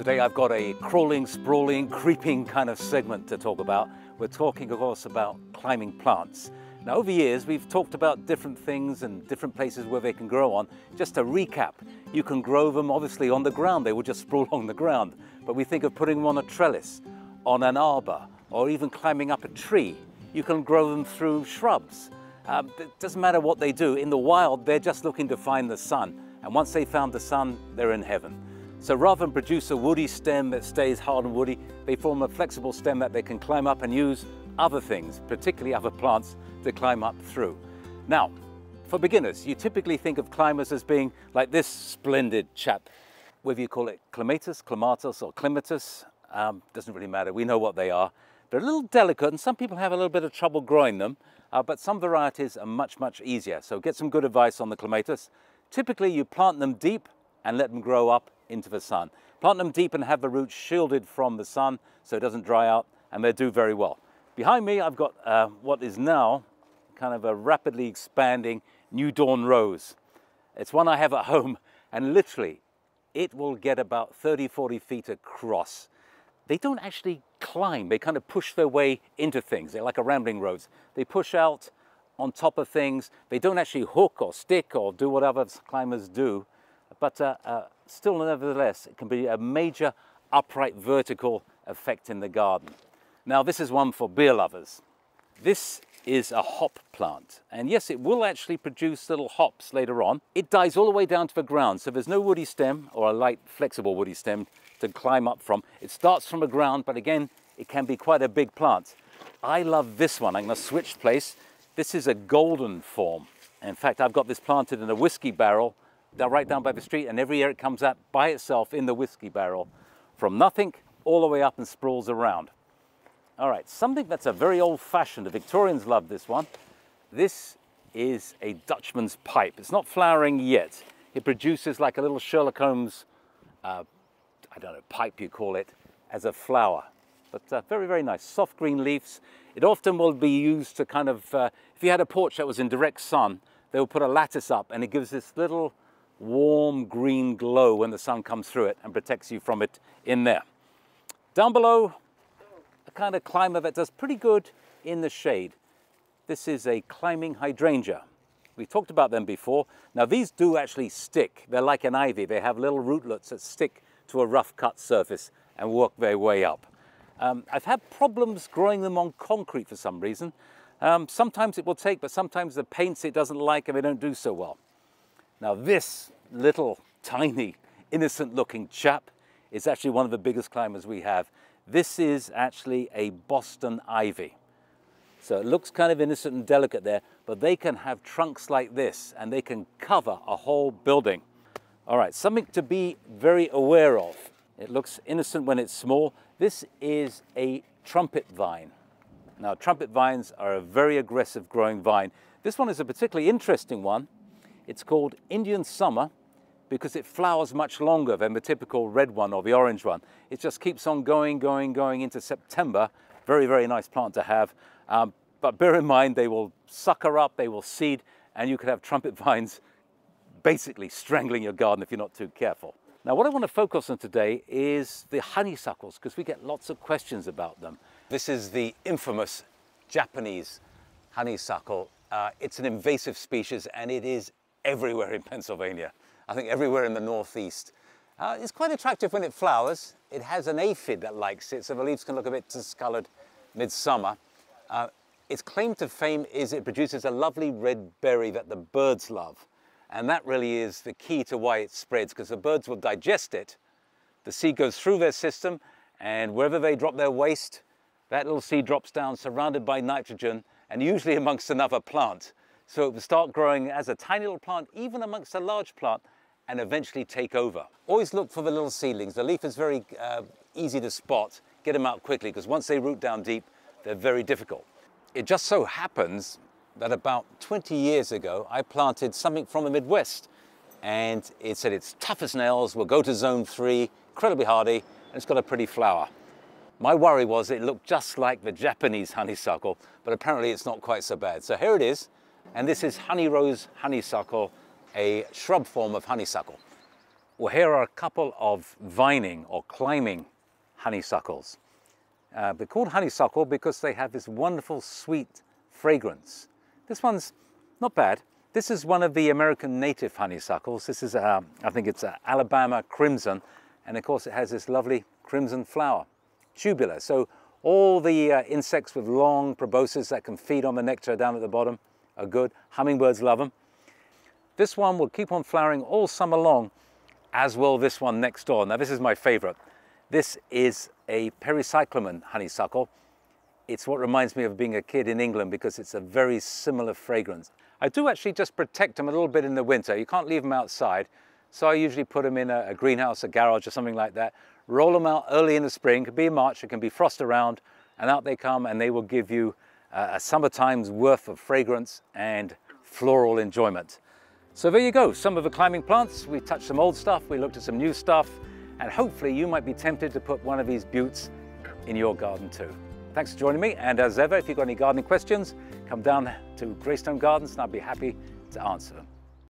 Today I've got a crawling, sprawling, creeping kind of segment to talk about. We're talking, of course, about climbing plants. Now, over years, we've talked about different things and different places where they can grow on. Just to recap, you can grow them obviously on the ground. They will just sprawl along the ground. But we think of putting them on a trellis, on an arbor, or even climbing up a tree. You can grow them through shrubs. Um, it doesn't matter what they do. In the wild, they're just looking to find the sun. And once they found the sun, they're in heaven. So rather than produce a woody stem that stays hard and woody, they form a flexible stem that they can climb up and use other things, particularly other plants, to climb up through. Now, for beginners, you typically think of climbers as being like this splendid chap, whether you call it clematis, clematis, or clematis, um, doesn't really matter, we know what they are. They're a little delicate and some people have a little bit of trouble growing them, uh, but some varieties are much, much easier. So get some good advice on the clematis. Typically you plant them deep and let them grow up into the sun. Plant them deep and have the roots shielded from the sun so it doesn't dry out and they do very well. Behind me I've got uh, what is now kind of a rapidly expanding New Dawn Rose. It's one I have at home and literally it will get about 30, 40 feet across. They don't actually climb, they kind of push their way into things. They're like a rambling rose. They push out on top of things. They don't actually hook or stick or do what other climbers do but uh, uh, still nevertheless it can be a major upright vertical effect in the garden. Now this is one for beer lovers. This is a hop plant and yes it will actually produce little hops later on. It dies all the way down to the ground so there's no woody stem or a light flexible woody stem to climb up from. It starts from the ground but again it can be quite a big plant. I love this one. I'm going to switch place. This is a golden form. In fact I've got this planted in a whiskey barrel right down by the street, and every year it comes out by itself in the whiskey barrel from nothing all the way up and sprawls around. All right, something that's a very old-fashioned, the Victorians love this one. This is a Dutchman's pipe. It's not flowering yet. It produces like a little Sherlock Holmes, uh, I don't know, pipe you call it, as a flower. But uh, very, very nice, soft green leaves. It often will be used to kind of, uh, if you had a porch that was in direct sun, they'll put a lattice up and it gives this little warm green glow when the sun comes through it and protects you from it in there. Down below, a kind of climber that does pretty good in the shade. This is a climbing hydrangea. We talked about them before. Now these do actually stick. They're like an ivy. They have little rootlets that stick to a rough cut surface and work their way up. Um, I've had problems growing them on concrete for some reason. Um, sometimes it will take, but sometimes the paints it doesn't like and they don't do so well. Now this little tiny innocent looking chap is actually one of the biggest climbers we have. This is actually a Boston ivy. So it looks kind of innocent and delicate there, but they can have trunks like this and they can cover a whole building. All right, something to be very aware of. It looks innocent when it's small. This is a trumpet vine. Now, trumpet vines are a very aggressive growing vine. This one is a particularly interesting one it's called Indian Summer because it flowers much longer than the typical red one or the orange one. It just keeps on going, going, going into September. Very, very nice plant to have. Um, but bear in mind, they will sucker up, they will seed, and you could have trumpet vines basically strangling your garden if you're not too careful. Now, what I want to focus on today is the honeysuckles, because we get lots of questions about them. This is the infamous Japanese honeysuckle. Uh, it's an invasive species, and it is everywhere in Pennsylvania. I think everywhere in the northeast. Uh, it's quite attractive when it flowers. It has an aphid that likes it, so the leaves can look a bit discolored midsummer. Uh, its claim to fame is it produces a lovely red berry that the birds love. And that really is the key to why it spreads, because the birds will digest it. The seed goes through their system, and wherever they drop their waste, that little seed drops down surrounded by nitrogen, and usually amongst another plant. So it will start growing as a tiny little plant, even amongst a large plant, and eventually take over. Always look for the little seedlings. The leaf is very uh, easy to spot. Get them out quickly, because once they root down deep, they're very difficult. It just so happens that about 20 years ago, I planted something from the Midwest. And it said it's tough as nails, will go to zone three, incredibly hardy, and it's got a pretty flower. My worry was it looked just like the Japanese honeysuckle, but apparently it's not quite so bad. So here it is, and this is honey rose honeysuckle, a shrub form of honeysuckle. Well, here are a couple of vining or climbing honeysuckles. Uh, they're called honeysuckle because they have this wonderful sweet fragrance. This one's not bad. This is one of the American native honeysuckles. This is, uh, I think it's Alabama crimson, and of course it has this lovely crimson flower, tubular. So all the uh, insects with long proboscis that can feed on the nectar down at the bottom are good. Hummingbirds love them. This one will keep on flowering all summer long, as will this one next door. Now this is my favorite. This is a periclymenum honeysuckle. It's what reminds me of being a kid in England because it's a very similar fragrance. I do actually just protect them a little bit in the winter. You can't leave them outside. So I usually put them in a, a greenhouse, a garage or something like that. Roll them out early in the spring, it could be in March, it can be frost around, and out they come and they will give you uh, a summertime's worth of fragrance and floral enjoyment. So there you go, some of the climbing plants. We touched some old stuff, we looked at some new stuff, and hopefully you might be tempted to put one of these buttes in your garden too. Thanks for joining me, and as ever, if you've got any gardening questions, come down to Greystone Gardens and I'll be happy to answer them.